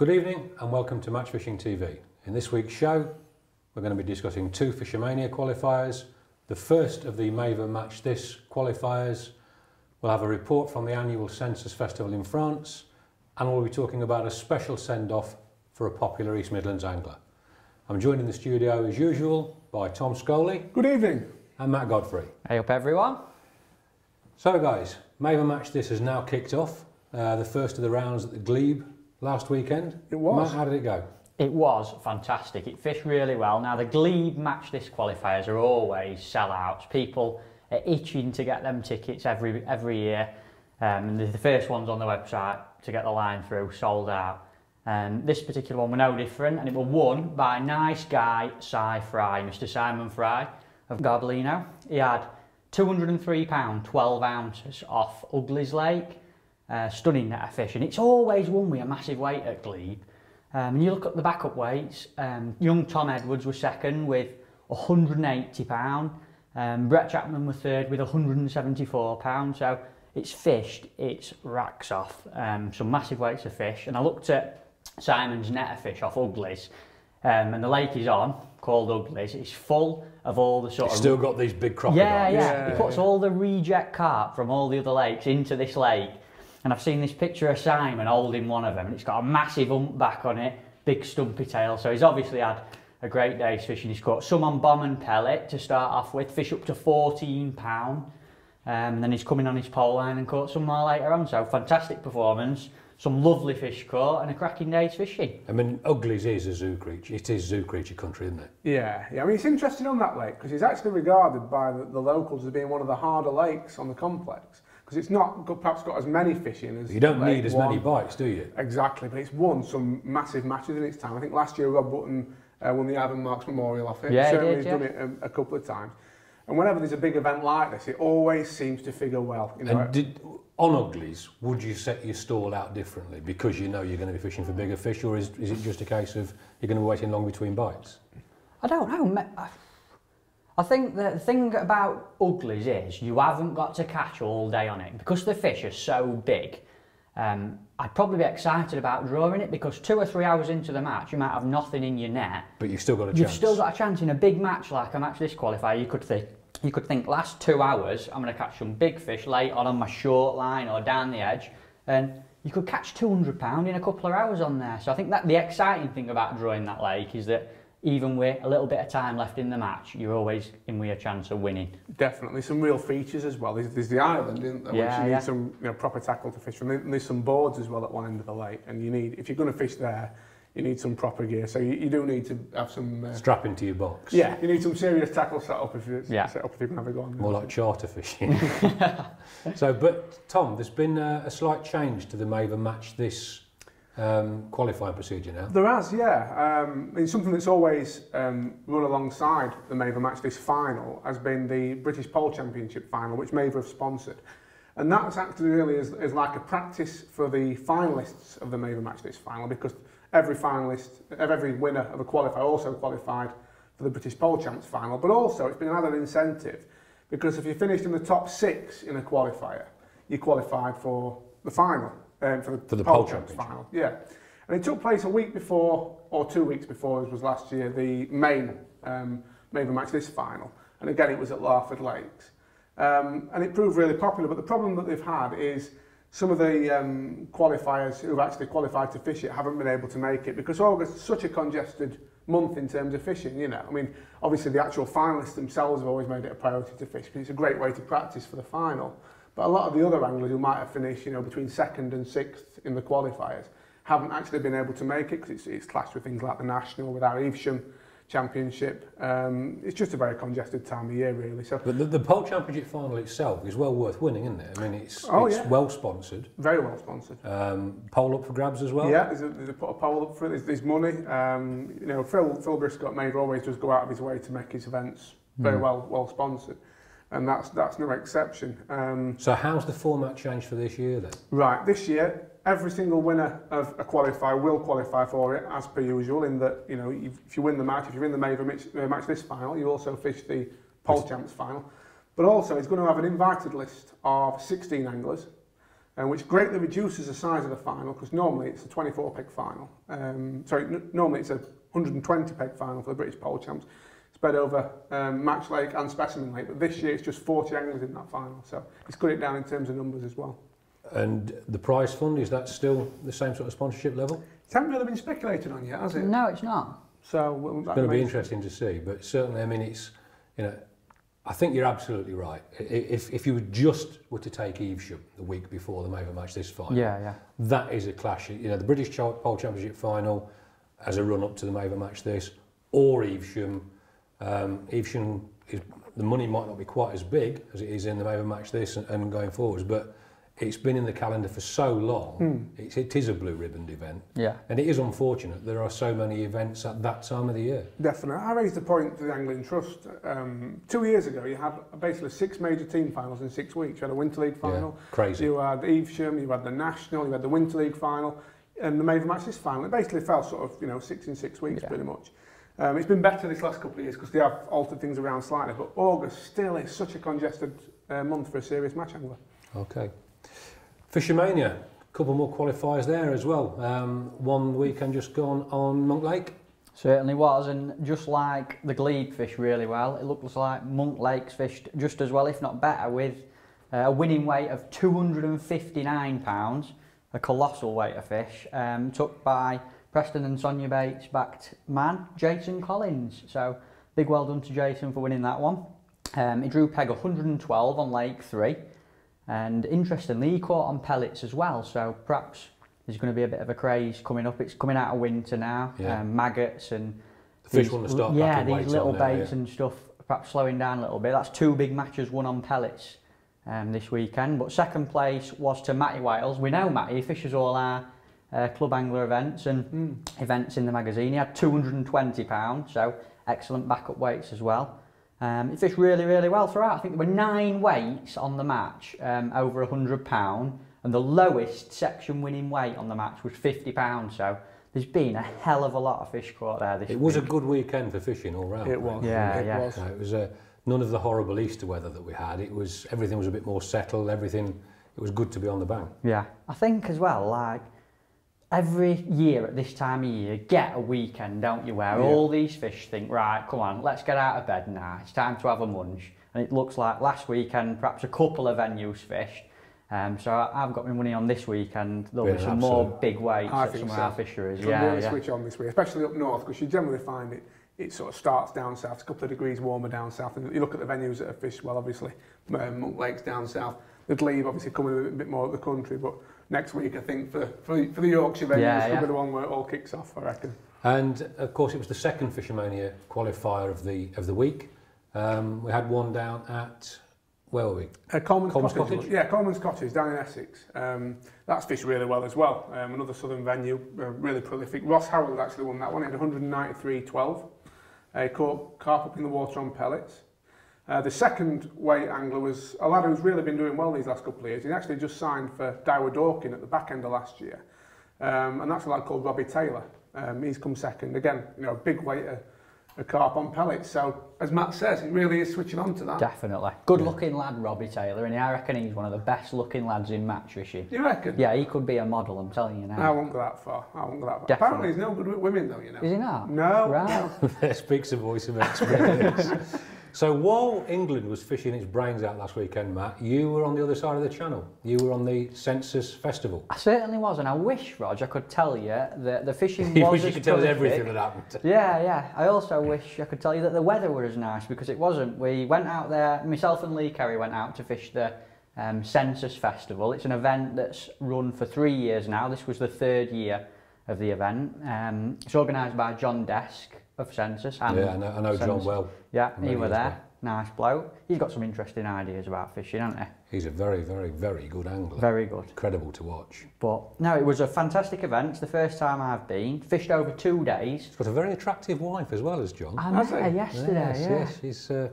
Good evening and welcome to Match Fishing TV. In this week's show, we're going to be discussing two Fish'O'Mania qualifiers. The first of the Maver Match This qualifiers. We'll have a report from the annual Sensas Festival in France and we'll be talking about a special send-off for a popular East Midlands angler. I'm joined in the studio as usual by Tom Scholey. Good evening. And Matt Godfrey. Hey up everyone. So guys, Maver Match This has now kicked off. Uh, the first of the rounds at the Glebe last weekend. It was. Matt, how did it go? It was fantastic. It fished really well. Now the Glebe Match This qualifiers are always sellouts. People are itching to get them tickets every every year. Um, and the first ones on the website to get the line through sold out. Um, this particular one were no different and it was won by a nice guy, Si Fry, Mr Simon Fry of Garbolino. He had £203, 12 ounces off Ugly's Lake. Uh, stunning net of fish and it's always won with a massive weight at Glebe. Um, and you look at the backup weights, um, young Tom Edwards was second with 180 pound. Um, Brett Chapman was third with 174 pound. So it's fished, it's racks off, um, some massive weights of fish. And I looked at Simon's net of fish off Uglies, um, and the lake is on, called Uglies. It's full of all the sort You've of still got these big crocodiles. yeah, yeah, Yeah, He puts yeah. all the reject carp from all the other lakes into this lake. And I've seen this picture of Simon holding one of them, and it's got a massive hump back on it, big stumpy tail. So he's obviously had a great day's fishing. He's caught some on bomb and pellet to start off with, fish up to 14 pound. Um, and then he's coming on his pole line and caught some more later on. So fantastic performance, some lovely fish caught, and a cracking day's fishing. I mean, Uglies is a zoo creature. It is zoo creature country, isn't it? Yeah, yeah. I mean, it's interesting on that lake because it's actually regarded by the, the locals as being one of the harder lakes on the complex because it's not got, perhaps got as many fish in as You don't need as One. many bites, do you? Exactly, but it's won some massive matches in its time. I think last year Rob Button uh, won the Ivan Marks Memorial off it. Yeah, he Certainly did, he's done it a, a couple of times. And whenever there's a big event like this, it always seems to figure well. You know, And did, on Uglies, would you set your stall out differently because you know you're going to be fishing for bigger fish, or is, is it just a case of you're going to be waiting long between bites? I don't know. I- think the thing about uglies is you haven't got to catch all day on it because the fish are so big. Um, I'd probably be excited about drawing it because two or three hours into the match, you might have nothing in your net. But you've still got a chance. You've still got a chance in a big match like a match this qualifier. You could think, you could think last two hours, I'm going to catch some big fish late on on my short line or down the edge, and you could catch 200 pound in a couple of hours on there. So I think that the exciting thing about drawing that lake is that even with a little bit of time left in the match, you're always in with a chance of winning. Definitely some real features as well. There's, there's the island, isn't there? Yeah, which you yeah. need some you know, proper tackle to fish from. And there's some boards as well at one end of the lake, and you need if you're going to fish there, you need some proper gear. So you, you do need to have some. Uh, Strap into your box. yeah, you need some serious tackle set up if you Yeah. set up if you're going to have a go on. More like charter fishing. so, but Tom, there's been a, a slight change to the Maver Match this um, qualifying procedure now. There has, yeah. Um, it's something that's always um, run alongside the Maver Match this final has been the British Pole Championship final, which Maver have sponsored. And that's actually really is, is like a practice for the finalists of the Maver Match this final because every finalist, every winner of a qualifier also qualified for the British Pole Champs final. But also it's been another incentive because if you finished in the top six in a qualifier, you qualified for the final, um, for the, For the Pole Pole Championship. final. Yeah. And it took place a week before, or two weeks before, as was last year, the main um, Maver Match this final. And again, it was at Larford Lakes. Um, and it proved really popular, but the problem that they've had is some of the um, qualifiers who've actually qualified to fish it haven't been able to make it because August is such a congested month in terms of fishing, you know. I mean, obviously the actual finalists themselves have always made it a priority to fish because it's a great way to practice for the final. But a lot of the other anglers who might have finished, you know, between second and sixth in the qualifiers haven't actually been able to make it because it's, it's clashed with things like the National, with our Evesham Championship. Um, it's just a very congested time of year, really. So But the, the Pole Championship final itself is well worth winning, isn't it? I mean, it's, Oh, it's yeah. well sponsored. very well sponsored. Um, pole up for grabs as well. yeah, there's a, there's a poll up for it. There's, there's money. Um, you know, Phil Phil Briscott Maver always does go out of his way to make his events very Mm. well well sponsored, and that's that's no exception. Um, So how's the format changed for this year then? Right, this year, every single winner of a qualifier will qualify for it, as per usual, in that, you know, if if you win the match, if you win the Maver match, uh, match this final, you also fish the Pole Champs final. But also, it's going to have an invited list of 16 anglers, uh, which greatly reduces the size of the final because normally it's a 24 peg final. Um, sorry, n- normally it's a 120 peg final for the British Pole Champs, spread over um, Match Lake and Specimen Lake. But this year it's just 40 anglers in that final, so it's cut it down in terms of numbers as well. And the prize fund, is that still the same sort of sponsorship level? It hasn't really been speculated on yet, has it? No, it's not. So well, It's going to be interesting to see, but certainly, I mean, it's, you know, I think you're absolutely right. If, if you just were to take Evesham the week before the Maver match this final, Yeah, yeah. that is a clash. You know, the British Pole Championship final as a run up to the Maver match this, or Evesham. Um, Evesham, is, the money might not be quite as big as it is in the Maver match this and, and going forwards, but it's been in the calendar for so long. It's, it is a blue ribbon event, Yeah. and it is unfortunate there are so many events at that time of the year. Definitely. I raised the point to the Angling Trust. Um, two years ago, you had basically six major team finals in six weeks. You had a Winter League final, Yeah, crazy. you had Evesham, you had the National, you had the Winter League final, and the Maver Match this final. It basically fell sort of, you know, six in six weeks Yeah. pretty much. Um, it's been better this last couple of years because they have altered things around slightly, but August still is such a congested uh, month for a serious match angler. Okay. Fish'O'Mania, a couple more qualifiers there as well. Um, one weekend just gone on Monk Lake. Certainly was, and just like the Glebe fished really well, it looks like Monk Lakes fished just as well, if not better, with uh, a winning weight of 259 pounds, a colossal weight of fish, um, took by Preston and Sonubaits backed man Jason Collins. So big well done to Jason for winning that one. Um, he drew peg 112 on Lake 3, and interestingly, he caught on pellets as well. So perhaps there's going to be a bit of a craze coming up. It's coming out of winter now. Yeah. Um, maggots and The fish these want to start yeah, these little baits yeah. and stuff, perhaps slowing down a little bit. That's two big matches won on pellets um, this weekend. But second place was to Matty Wiles. We know Matty, he fishes all our uh, club angler events and events in the magazine. He had 220 pounds, so excellent backup weights as well. Um, he fished really, really well throughout. I think there were nine weights on the match, um, over 100 pound, and the lowest section winning weight on the match was 50 pounds. So there's been a hell of a lot of fish caught there this It was a good weekend for fishing all round. It was. Yeah, it yeah. was. No, it was uh, none of the horrible Easter weather that we had. It was everything was a bit more settled. Everything it was good to be on the bank. Yeah, I think as well, like every year at this time of year, get a weekend, don't you? Where Yeah. all these fish think, right, come on, let's get out of bed now. It's time to have a munch. And it looks like last weekend, perhaps a couple of venues fished. Um, so I- I've got my money on this weekend. There'll Yeah, be some more big weights I at some so. of our fisheries. It'll Yeah, really yeah. switch on this week, especially up north, because you generally find it, it sort of starts down south, it's a couple of degrees warmer down south. And you look at the venues that are fished well, obviously, um, Monk Lake's down south. The Glebe obviously coming a bit more of the country, but next week I think for, for, for the Yorkshire venues, Yeah, will yeah. be the one where it all kicks off, I reckon. And of course, it was the second Fish'O'Mania qualifier of the of the week. Um, we had one down at where were we? Uh, Coleman's, Coleman's Cottage. Cottage? Yeah, Coleman's Cottage down in Essex. Um, that's fished really well as well. Um, another southern venue, uh, really prolific. Ross Harold actually won that one. He had 193.12. Uh, he caught carp up in the water on pellets. Uh, the second weight angler was a lad who's really been doing well these last couple of years. He actually just signed for Daiwa Dorking at the back end of last year. Um, and that's a lad called Robbie Taylor. Um, he's come second. Again, you know, a big weight of, of carp on pellets. So, as Matt says, it really is switching on to that. Definitely. Good looking lad, Robbie Taylor, and I reckon he's one of the best looking lads in match fishing. You reckon? Yeah, he could be a model, I'm telling you now. I won't go that far. I won't go that far. Definitely. Apparently, he's no good with women, though. You know. Is he not? No. Right. there speaks a voice of experience. so while England was fishing its brains out last weekend, Matt, you were on the other side of the channel. You were on the Sensas Festival. I certainly was, and I wish, Rog, I could tell you that the fishing You was wish you could tell us everything that happened. Yeah, yeah. I also wish I could tell you that the weather was as nice because it wasn't. We went out there, myself and Lee Kerry went out to fish the um, Sensas Festival. It's an event that's run for three years now. This was the third year of the event. Um, it's organised by John Desk of Sensas. And Yeah, I know, I know John well. Yeah, Many he were there. back. Nice bloke. He's got some interesting ideas about fishing, hasn't he? He's a very, very, very good angler. Very good. Incredible to watch. But no, it was a fantastic event. It's the first time I've been. Fished over two days. He's got a very attractive wife as well as John. I Has met her yesterday. yes, yeah. yes, he's, uh,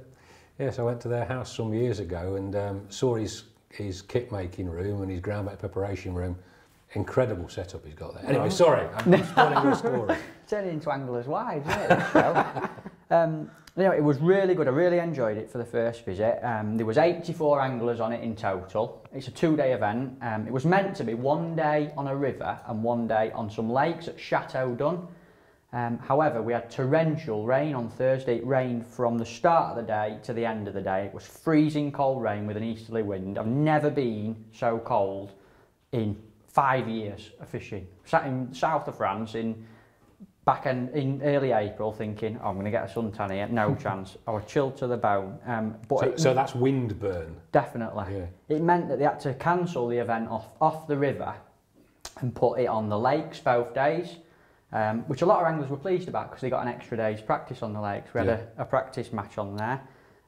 yes, I went to their house some years ago and um, saw his, his kit making room and his groundbait preparation room. Incredible setup he's got there. Anyway, Oh. sorry, I'm spoiling your story. turning into Anglers wives, isn't it? Um, you know, it was really good. I really enjoyed it for the first visit. Um, there was 84 anglers on it in total. It's a two-day event. Um, it was meant to be one day on a river and one day on some lakes at Chateau Dun. Um, however, we had torrential rain on Thursday. It rained from the start of the day to the end of the day. It was freezing cold rain with an easterly wind. I've never been so cold in five years of fishing. Sat in south of France in back in, in early April thinking, oh, I'm going to get a suntan here. No chance. I was chilled to the bone. Um, but So, it, so that's wind burn. definitely. Yeah. It meant that they had to cancel the event off, off the river and put it on the lakes both days, um, which a lot of anglers were pleased about because they got an extra day's practice on the lakes. We had Yeah. a, a practice match on there.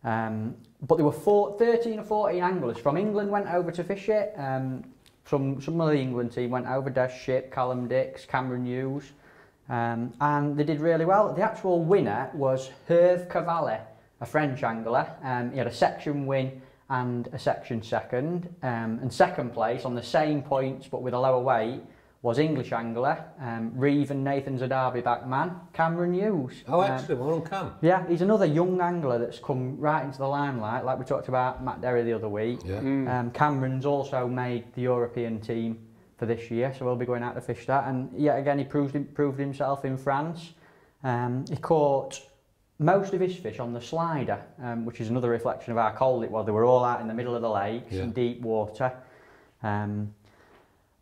Um, but there were four, 13 or 14 anglers from England went over to fish it. Um, some, some of the England team went over, Des Shipp, Callum Dix, Cameron Hughes, um, and they did really well. The actual winner was Herve Cavalli, a French angler. Um, he had a section win and a section second. Um, and second place on the same points but with a lower weight was English angler, um, Reeve and Nathan Zadabi back man, Cameron Hughes. Oh, Um, excellent. Well done, Cam. yeah, he's another young angler that's come right into the limelight, like we talked about Matt Derry the other week. Yeah. Um, Cameron's also made the European team for this year, so we'll be going out to fish that. And yet again, he proved, proved himself in France. Um, he caught most of his fish on the slider, um, which is another reflection of how cold it was. They were all out in the middle of the lakes Yeah. in deep water. Um,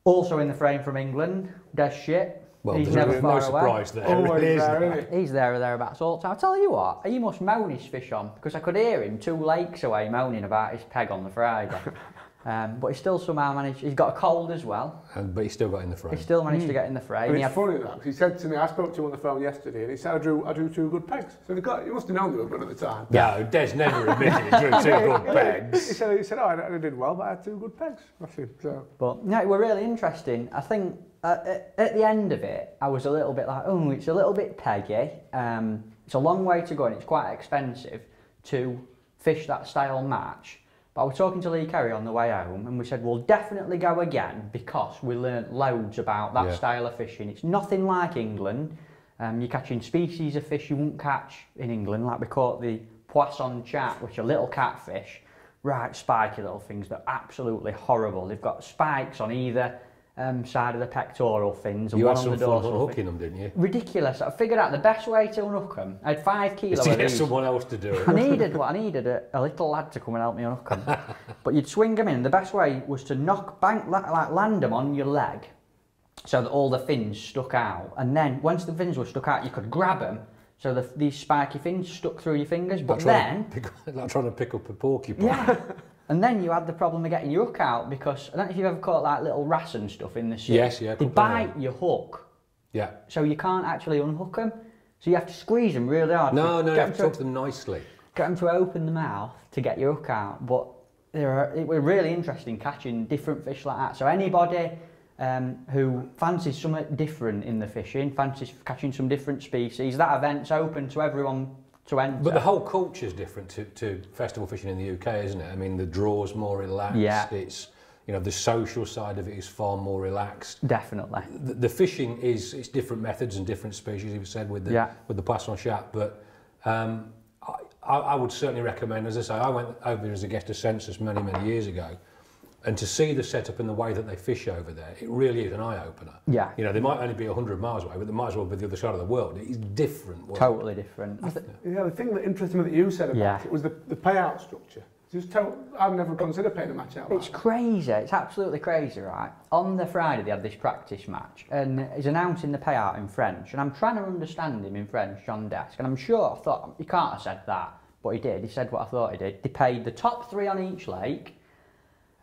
also in the frame from England, Des Shipp. Well, He's there's never no, far no away. surprise there. Always is there, there? isn't it? He's there or thereabouts all the time. I tell you what, he must moan his fish on because I could hear him two lakes away moaning about his peg on the Friday. um, but he still somehow managed. He's got a cold as well. And, but he still got in the fray. He still managed to get in the frame. And He it's had, funny that 'cause he said to me, I spoke to him on the phone yesterday, and he said I drew, I drew two good pegs. So he got, he must have known they were good at the time. No, Des never admitted he drew two good pegs. He said, he said, oh, I, I did well, but I had two good pegs. That's. So but no, it were really interesting. I think uh, at, at the end of it, I was a little bit like, oh, it's a little bit peggy. Um, it's a long way to go, and it's quite expensive to fish that style match. But I was talking to Lee Kerry on the way home, and we said we'll definitely go again because we learnt loads about that Yeah. style of fishing. It's nothing like England. Um, you're catching species of fish you won't catch in England, like we caught the poisson chat, which are little catfish, right spiky little things that are absolutely horrible. They've got spikes on either um, side of the pectoral fins and You one had on the some fun unhooking them, didn't you? Ridiculous. I figured out the best way to unhook them. I had five kilos. Of to get someone else to do it. I needed what I needed a, a little lad to come and help me unhook them. but you'd swing them in. The best way was to knock bank like, like land them on your leg, so that all the fins stuck out. And then once the fins were stuck out, you could grab them. So the, these spiky fins stuck through your fingers. But Like then, trying, to pick, like trying to pick up a porcupine. yeah. And then you had the problem of getting your hook out because I don't know if you've ever caught like little wrasse and stuff in the sea. Yes, yeah, They bite your hook, Yeah. so you can't actually unhook them. So you have to squeeze them really hard. No, no, you have to them talk to them nicely. get them to open the mouth to get your hook out. But there are, it was really interesting catching different fish like that. So anybody um, who fancies something different in the fishing, fancies catching some different species, that event's open to everyone to enter. But the whole culture is different to, to festival fishing in the UK, isn't it? I mean, the draw's more relaxed. Yeah. It's, you know, the social side of it is far more relaxed. Definitely. The, the fishing is it's different methods and different species. You've said with the Yeah. with the poisson chat, but um, I, I I would certainly recommend. As I say, I went over as a guest of Sensas many many years ago, and to see the setup and the way that they fish over there, it really is an eye opener. Yeah. You know, they might only be 100 miles away, but they might as well be the other side of the world. It's different. wasn't? Totally different. I thi- yeah, the thing that interested me that you said about Yeah. it was the, the payout structure. Just tell, I've never considered paying a match out. It's like crazy. It's absolutely crazy, right? On the Friday, they had this practice match, and he's announcing the payout in French. And I'm trying to understand him in French on desk, and I'm sure I thought he can't have said that, but he did. He said what I thought he did. They paid the top three on each lake,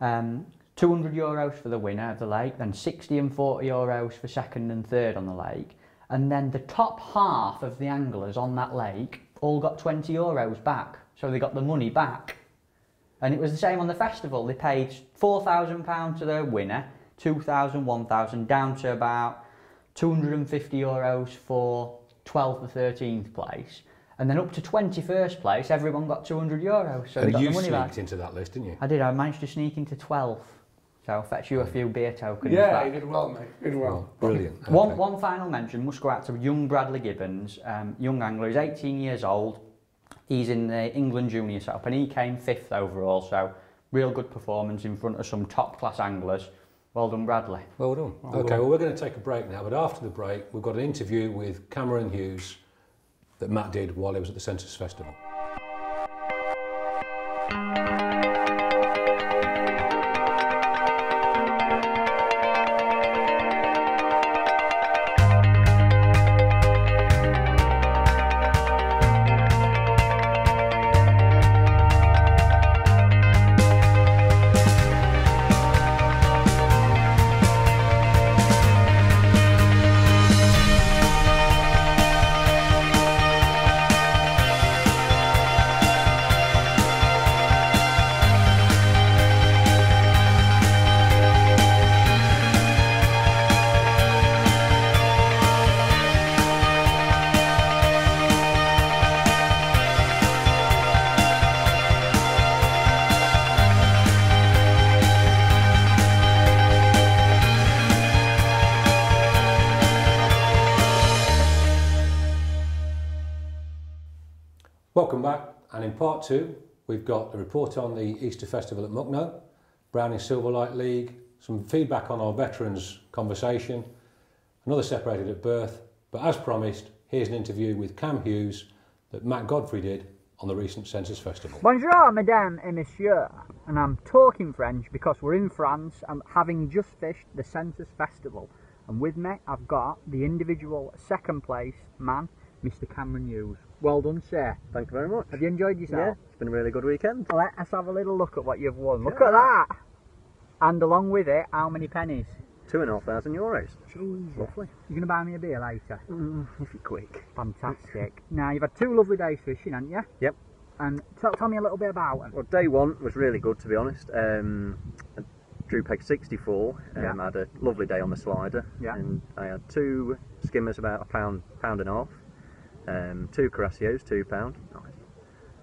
um, 200 euros for the winner of the lake, then 60 and 40 euros for second and third on the lake, and then the top half of the anglers on that lake all got 20 euros back. So they got the money back. And it was the same on the festival. They paid £4,000 to the winner, 2,000, 1,000, down to about 250 euros for 12th to 13th place. And then up to 21st place, everyone got 200 euros. So they And got you the money sneaked back. into that list, didn't you? I did, I managed to sneak into 12th. So I'll fetch you a few beer tokens. Yeah, back. he did well, mate. He did well. Brilliant. One, one final mention must go out to young Bradley Gibbons, um, young angler. He's 18 years old. He's in the England Junior setup and he came fifth overall. So real good performance in front of some top class anglers. Well done, Bradley. Well done. Well okay, done. well, we're going to take a break now, but after the break, we've got an interview with Cameron Hughes that Matt did while he was at the Sensas Festival. Part two, we've got a report on the Easter Festival at Muckno, Browning Silverlight League, some feedback on our veterans conversation, another separated at birth, but as promised, here's an interview with Cam Hughes that Matt Godfrey did on the recent Sensas Festival. Bonjour, mesdames et messieurs. And I'm talking French because we're in France and having just fished the Sensas Festival. And with me, I've got the individual second place man, Mr. Cameron Hughes. Well done, sir. Thank you very much. Have you enjoyed yourself? Yeah, it's been a really good weekend. Let us have a little look at what you've won. Look at that. And along with it, how many pennies? Two and a half thousand euros. Jeez. Lovely. You're going to buy me a beer later? Mm, if you're quick. Fantastic. now, you've had two lovely days fishing, haven't you? Yep. And tell, tell me a little bit about them. Well, day one was really good to be honest. Um, I drew peg 64. Um, Yeah. I had a lovely day on the slider. Yeah. And I had two skimmers about a pound, pound and a half. Um, two Carassios, two pound. Nice.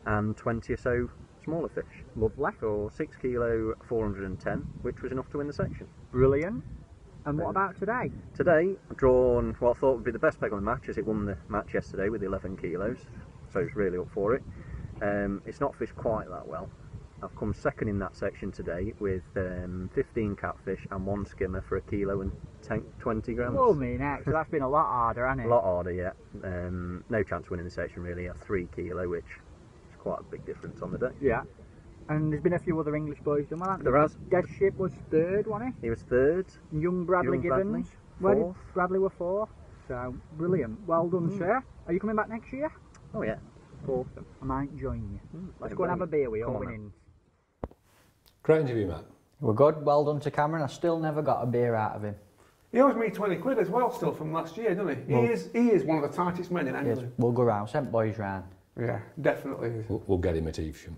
And 20 or so smaller fish. Lovely. or six kilo, 410, which was enough to win the section. Brilliant. And what Um, about today? Today, I've drawn what I thought would be the best peg on the match as it won the match yesterday with 11 kilos, so it's really up for it. Um, it's not fished quite that well. I've come second in that section today with um, 15 catfish and one skimmer for a kilo and 10, 20 grams. Oh, me next. So that's been a lot harder, hasn't it? A lot harder, yeah. Um, no chance of winning the section really at 3 kilo, which is quite a big difference on the day. Yeah. And there's been a few other English boys done well, haven't There has. Des Shipp was third, wasn't He He was third. And young Bradley Young Bradley, Gibbons. Did fourth. Bradley were fourth. So, brilliant. Well done, Mm. sir. Are you coming back next year? Oh yeah. Awesome. I might join you. Mm, Let's go and have a beer with Come your on, then. winnings. Great interview, Matt. We're good. Well done to Cameron. I still never got a beer out of him. He owes me 20 quid as well still from last year, doesn't he? Well- he, is, he is one of the tightest men in England. we'll go round. Sent boys round. Yeah, definitely. We'll, we'll get him at Evesham.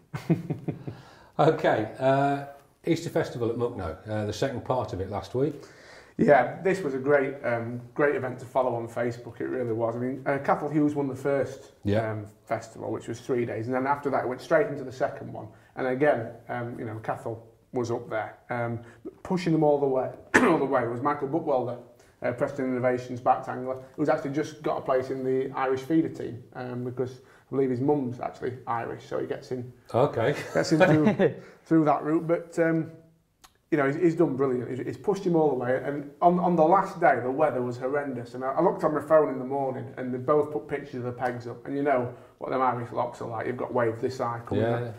okay, uh, Easter Festival at Muckno, uh, the second part of it last week. Yeah, this was a great, um, great event to follow on Facebook. It really was. I mean, uh, Cattle Hughes won the first Yeah. um, festival, which was three days, and then after that, it went straight into the second one. And again, um, you know, Cattle was up there, um, pushing them all the way. all the way was Michael Buckwelder, uh, Preston Innovations backed angler, who's actually just got a place in the Irish feeder team um, because I believe his mum's actually Irish, so he gets in Okay. gets him through, through that route. But um, you know, he's, he's done brilliant. He's, he's pushed him all the way. And on, on the last day, the weather was horrendous. And I, I looked on my phone in the morning, and they both put pictures of the pegs up. And you know what them Irish locks are like. You've got waves this side coming Yeah.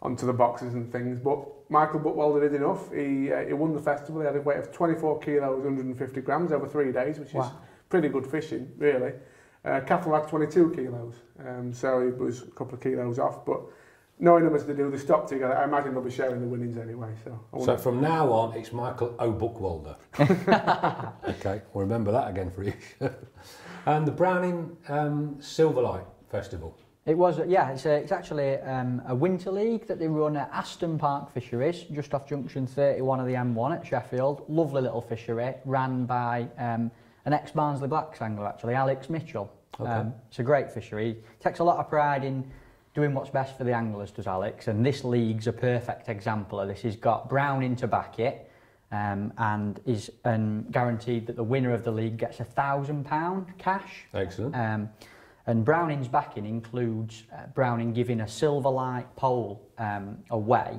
onto the boxes and things. But Michael Buckwelder did enough. He uh, he won the festival. He had a weight of 24 kilos, 150 grams over three days, which is pretty good fishing, really. Uh, Cattle had 22 kilos, um, so he was a couple of kilos off. But knowing them as they do, they stopped together. I imagine they'll be sharing the winnings anyway. So, So from now on, it's Michael O'Bookwalder. okay, we'll remember that again for you. and the Browning um, Silverlight Festival. It was, yeah, it's, a, it's actually um, a winter league that they run at Aston Park Fisheries, just off junction 31 of the M1 at Sheffield. Lovely little fishery, ran by um, an ex-Barnsley Blacks angler, actually, Alex Mitchell. Okay. Um, it's a great fishery. Takes a lot of pride in doing what's best for the anglers, does Alex, and this league's a perfect example of this. He's got Browning to back it. um, and is um, guaranteed that the winner of the league gets a thousand pound cash. Excellent. Um, and Browning's backing includes uh, Browning giving a silver light pole um, away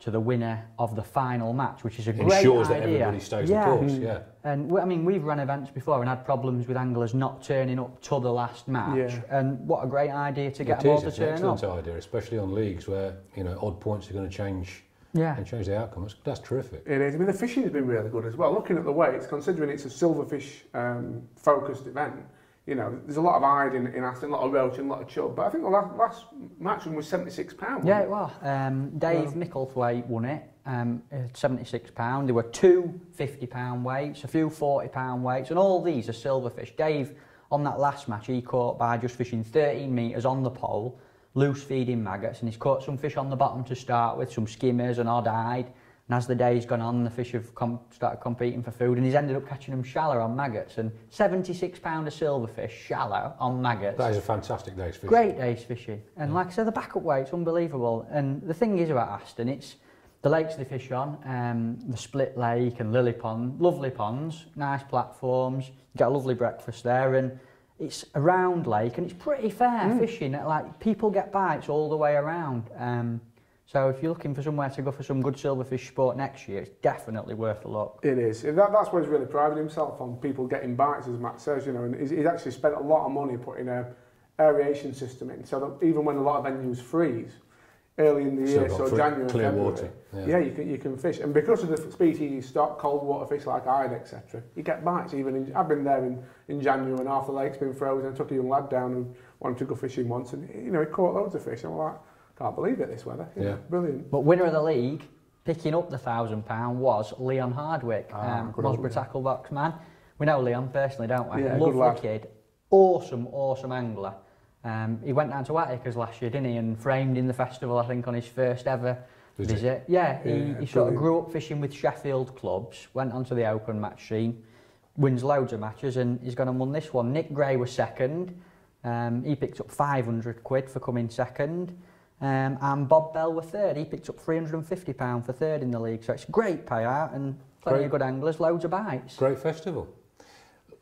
to the winner of the final match, which is a great Ensures idea. that everybody stays yeah. the course. Yeah. And I mean, we've run events before and had problems with anglers not turning up to the last match. Yeah. And what a great idea to get It them all is, to it's an turn excellent up. idea, especially on leagues where you know odd points are going to change Yeah. and change the outcome. That's, that's terrific. It is. I mean, the fishing has been really good as well. Looking at the weights, considering it's a silverfish um, focused event, you know, there's a lot of hide in, in Aston, a lot of roach and a lot of chub. But I think the last, last match one was 76 pounds. Yeah, it was. Um, Dave Micklethwaite won it. Um, 76 pound. There were two 50 pound weights, a few 40 pound weights, and all these are silverfish. Dave, on that last match, he caught by just fishing 13 metres on the pole, loose feeding maggots, and he's caught some fish on the bottom to start with, some skimmers and odd eyed. And as the day's gone on, the fish have com- started competing for food, and he's ended up catching them shallow on maggots. And 76 pound of silverfish shallow on maggots. That is a fantastic day's fishing. Great days fishing. And like I said, the backup weight's unbelievable. And the thing is about Aston, it's the lakes they fish on, um, the Split Lake and Lily Pond, lovely ponds, nice platforms, you get a lovely breakfast there and it's a round lake and it's pretty fair fishing. Like people get bites all the way around. Um, so if you're looking for somewhere to go for some good silverfish sport next year, it's definitely worth a look. It is. That, that's where he's really priding himself on people getting bites, as Matt says, you know, and he's, he's actually spent a lot of money putting a aeration system in, so that even when a lot of venues freeze, early in the Still year, got so free- January, clear February, water, yeah. Yeah. you can you can fish, and because of the species stock, cold water fish like Ide, etc., you get bites. Even in, I've been there in, in January and half the lake's been frozen. I took a young lad down who wanted to go fishing once, and you know he caught loads of fish. I'm like, can't believe it this weather. You know, Yeah. brilliant. But winner of the league, picking up the thousand pound, was Leon Hardwick, Ah, um, Mosborough tackle box man. We know Leon personally, don't we? Yeah, good Lovely lad. kid, awesome, awesome angler. Um, he went down to Atticus last year, didn't he? And framed in the festival, I think, on his first ever Did he? visit. Yeah, he, Yeah, he sort of grew up fishing with Sheffield clubs, went onto the open match scene, wins loads of matches, and he's going to win this one. Nick Gray was second. Um, he picked up 500 quid for coming second. Um, and Bob Bell were third. He picked up £350 for third in the league. So it's a great payout and plenty Great. of good anglers, loads of bites. Great festival.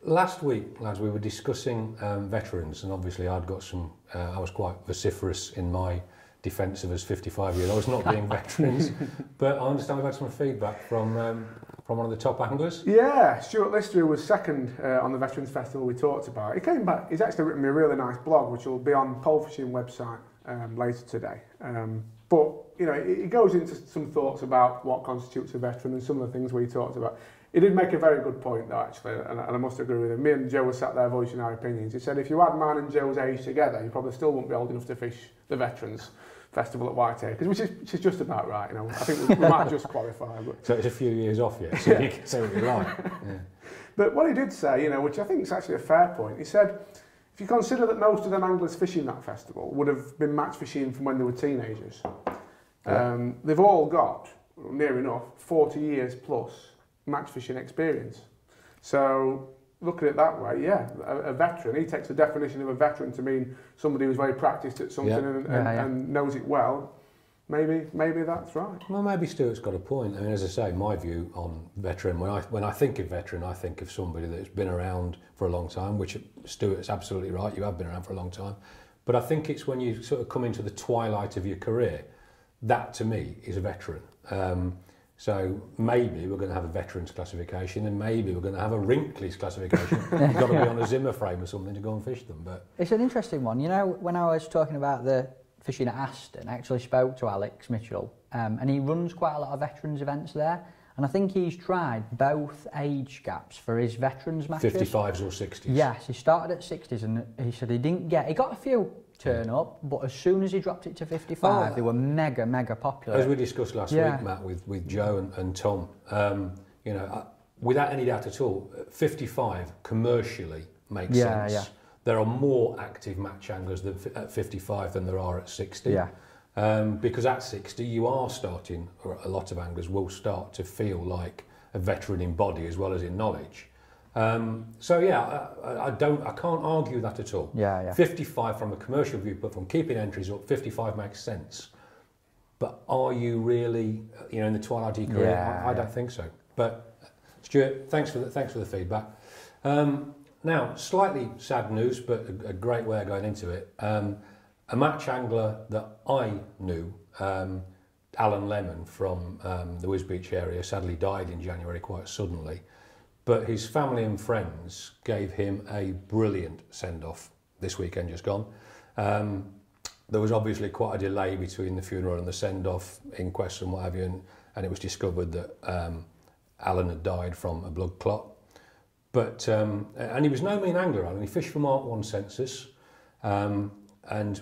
Last week, lads, we were discussing um, veterans, and obviously I'd got some. Uh, I was quite vociferous in my defence of us 55 years olds not being veterans, but I understand we've had some feedback from um, from one of the top anglers. Yeah, Stuart Lister, who was second uh, on the Veterans Festival we talked about, he came back, he's actually written me a really nice blog, which will be on Pole Fishing website um, later today. Um, but, you know, it, it goes into some thoughts about what constitutes a veteran and some of the things we talked about. He did make a very good point, though, actually, and, and I must agree with him. Me and Joe were sat there voicing our opinions. He said if you had mine and Joe's age together, you probably still wouldn't be old enough to fish the Veterans Festival at Whiteacres, which is, which is just about right, you know. I think we, we might just qualify, but So it's a few years off yet, so you can say what you like. Yeah. But what he did say, you know, which I think is actually a fair point, he said, if you consider that most of them anglers fishing that festival would have been match fishing from when they were teenagers, Yeah. um, they've all got, near enough, 40 years plus match fishing experience. So, look at it that way, yeah, a, a veteran, he takes the definition of a veteran to mean somebody who's very practiced at something Yeah. and, and, Yeah, yeah. and knows it well. Maybe, maybe that's right. Well, maybe Stuart's got a point. I mean, as I say, my view on veteran, when I when I think of veteran, I think of somebody that's been around for a long time, which Stuart's absolutely right. You have been around for a long time, but I think it's when you sort of come into the twilight of your career, that to me is a veteran. Um, so maybe we're going to have a veterans classification, and maybe we're going to have a Wrinkleys classification. You've got to be on a Zimmer frame or something to go and fish them. But It's an interesting one. You know, when I was talking about the fishing at Aston, I actually spoke to Alex Mitchell, um, and he runs quite a lot of veterans events there. And I think he's tried both age gaps for his veterans matches. 55s or 60s. Yes, he started at 60s and he said he didn't get, he got a few turn up, but as soon as he dropped it to 55, Oh. they were mega, mega popular. As we discussed last Yeah. week, Matt, with, with Joe and, and Tom, um, you know, uh, without any doubt at all, 55 commercially makes Yeah, sense. yeah. There are more active match anglers than, at 55 than there are at 60. Yeah. Um, because at 60, you are starting, or a lot of anglers will start to feel like a veteran in body as well as in knowledge. Um, so yeah, I, I- don't, I can't argue that at all. Yeah, yeah. 55 from a commercial view, but from keeping entries up, 55 makes sense. But are you really, you know, in the twilight of your career? Yeah, I, I yeah. don't think so. But Stuart, thanks for the, thanks for the feedback. Um, now, slightly sad news, but a, a great way of going into it. Um, a match angler that I knew, um, Alan Lemmon from um, the Wisbech area, sadly died in January quite suddenly. But his family and friends gave him a brilliant send off this weekend just gone. Um, there was obviously quite a delay between the funeral and the send off inquest and what have you, and, and it was discovered that um, Alan had died from a blood clot. But um, and he was no mean angler, Alan. He fished for Mark One Sensas, um, and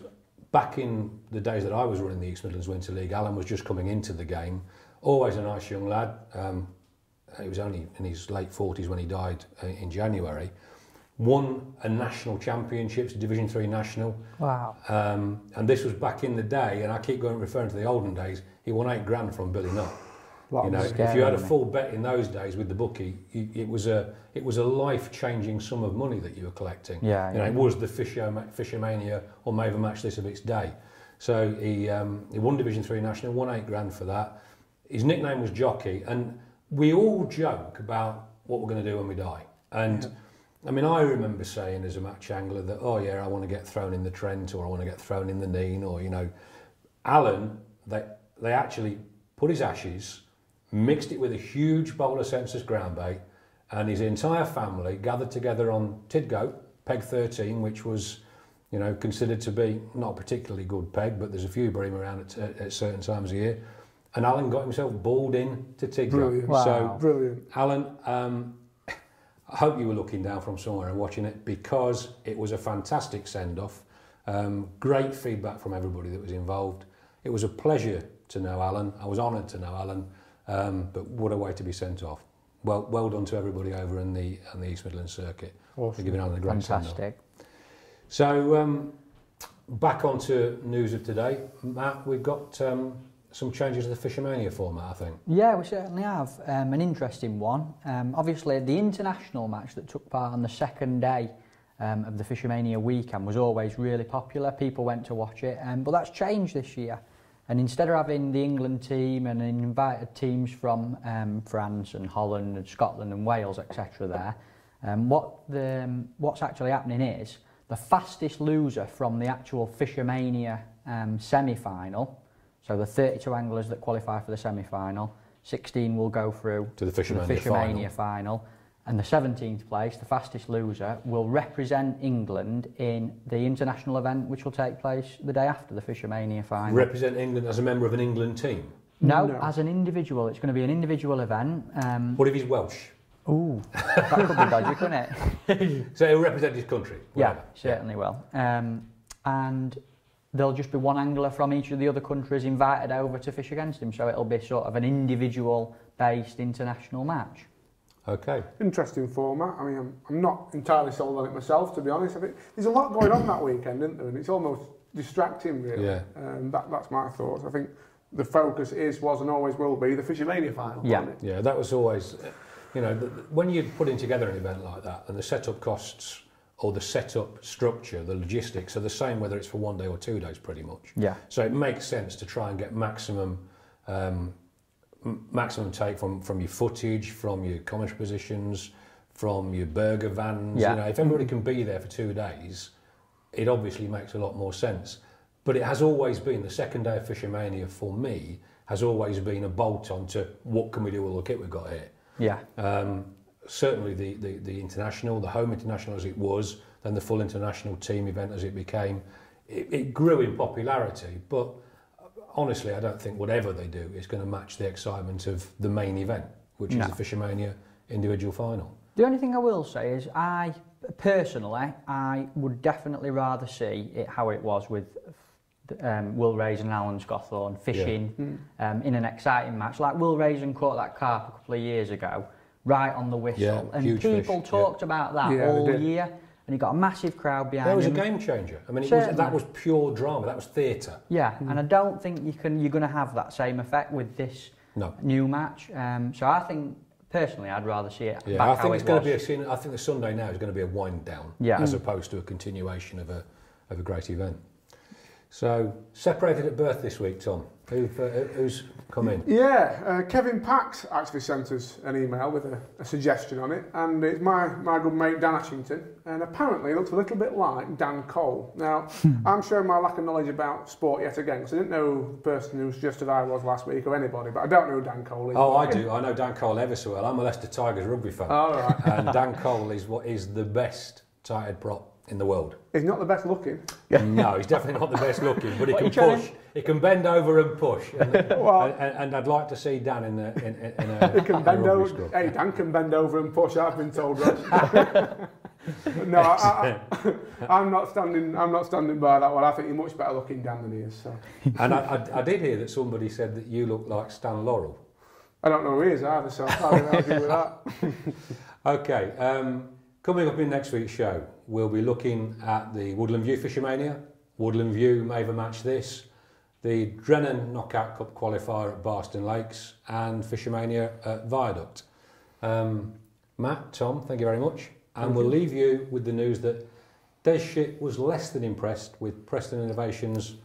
back in the days that I was running the East Midlands Winter League, Alan was just coming into the game. Always a nice young lad. Um, he was only in his late 40s when he died uh, in January. Won a national championships, Division Three national. Wow. Um, and this was back in the day, and I keep going referring to the olden days. He won eight grand from Billy Nutt. You know, if you had a full bet in those days with the bookie, you, it was a it was a life changing sum of money that you were collecting. Yeah, you know, it was the Fisher Fish'O'Mania or Maver match this of its day. So he um, he won Division Three national, won eight grand for that. His nickname was Jockey, and we all joke about what we're going to do when we die. And I mean, I remember saying as a match angler that, oh yeah, I want to get thrown in the Trent, or I want to get thrown in the Nene, or you know, Alan, they they actually put his ashes, mixed it with a huge bowl of Sensas ground bait, and his entire family gathered together on Tydd Gote, peg 13, which was, you know, considered to be not a particularly good peg, but there's a few bream around at, at, at certain times of year. And Alan got himself balled in to Tydd Gote. Brilliant. Wow. So, Brilliant. Alan, um, I hope you were looking down from somewhere and watching it because it was a fantastic send off. Um, great feedback from everybody that was involved. It was a pleasure to know Alan. I was honoured to know Alan, um, but what a way to be sent off. Well, well done to everybody over in the on the East Midlands circuit for Awesome. giving Alan a great. Fantastic. So um, back onto news of today, Matt. We've got um, some changes to the Fish'O'Mania format, I think. Yeah, we certainly have. Um, an interesting one. Um, obviously, the international match that took part on the second day um, of the Fish'O'Mania weekend was always really popular. People went to watch it, um, but that's changed this year. And instead of having the England team and invited teams from um, France and Holland and Scotland and Wales, etc., there, um, what the, um, what's actually happening is the fastest loser from the actual Fish'O'Mania um, semi-final, so the 32 anglers that qualify for the semi-final, 16 will go through To the to the Fish'O'Mania final. And the 17th place, the fastest loser, will represent England in the international event which will take place the day after the Fish'O'Mania final. Represent England as a member of an England team. no, No. as an individual. It's going to be an individual event. Um, What if he's Welsh? ooh, that could be dodgy, couldn't it? So he'll represent his country. Yeah, whatever. certainly will. Um, and there'll just be one angler from each of the other countries invited over to fish against him. So it'll be sort of an individual based international match. Okay. Interesting format. I mean, I'm, I'm not entirely sold on it myself, to be honest. I think there's a lot going on that weekend, isn't there? And it's almost distracting, really. Yeah. Um, that, that's my thoughts. I think the focus is, was, and always will be the Fish'O'Mania final. Yeah. wasn't it? Yeah, that was always, uh, you know, the, the- when you're putting together an event like that and the setup costs or the setup structure, the logistics are the same whether it's for one day or two days pretty much. Yeah. So it makes sense to try and get maximum um, m- maximum take from, from your footage, from your commentary positions, from your burger vans. Yeah. You know, if everybody can be there for two days, it obviously makes a lot more sense. But it has always been the second day of Fish'O'Mania for me has always been a bolt on to what can we do with all the kit we've got here. Yeah. Um, certainly the, the, the international, the home international as it was, then the full international team event as it became, it, it grew in popularity. But honestly, I don't think whatever they do is going to match the excitement of the main event, which No. is the Fish'O'Mania individual final. The only thing I will say is I personally I would definitely rather see it how it was with um, Will Raison and Alan Scotthorne fishing um, in an exciting match like Will Raison caught that carp a couple of years ago right on the whistle Yeah, and huge people fish, talked about that Yeah, they all did. year and he got a massive crowd behind That was a game changer. I mean, it was, that was pure drama. That was theatre. Yeah, and I don't think you can you're going to have that same effect with this No. new match. Um, so I think personally I'd rather see it Yeah, I think it's it going to be a scene. I think the Sunday now is going to be a wind down, Yeah. as Mm. opposed to a continuation of a of a great event. So separated at birth this week, Tom. Uh, who's come in? Yeah, uh, Kevin Pax actually sent us an email with a, a suggestion on it, and it's my, my good mate Dan Ashington, and apparently it looks a little bit like Dan Cole. Now, I'm showing my lack of knowledge about sport yet again, because I didn't know the person who suggested I was last week or anybody, but I don't know who Dan Cole is. Oh, I do. I know Dan Cole ever so well. I'm a Leicester Tigers rugby fan. All right. and Dan Cole is what is the best tight prop in the world. He's not the best looking. No, he's definitely not the best looking, but he can are trying push. He can bend over and push. And, Well- and, and, and I'd like to see Dan in a, in, in in a, He can in bend rugby over. scrum. Hey, Dan can bend over and push. I've been told, Ross. no, I, I, I'm not standing. I'm not standing by that one. I think you're much better looking Dan than he is. So And I, I, I did hear that somebody said that you look like Stan Laurel. I don't know who he is either. So I can't argue with that. Okay, um, coming up in next week's show, we'll be looking at the Woodland View Fish'O'Mania, Woodland View Maver Match This, the Drennan Knockout Cup qualifier at Barston Lakes, and Fish'O'Mania at Viaduct. Um, Matt, Tom, thank you very much. And we'll leave you with the news that Des Shipp was less than impressed with Preston Innovations'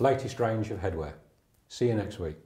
latest range of headwear. See you next week.